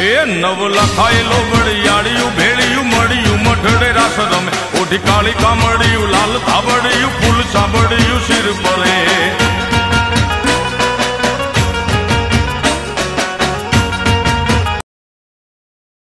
એ નવ લખાયેલો વડિયાળિયું ભેળિયું, મળ્યું મઠડે રાસ રમે. ઓઢી કાળી કામડિયું લાલ થાબડિયું ફૂલ સાંભળ્યું શિર પરે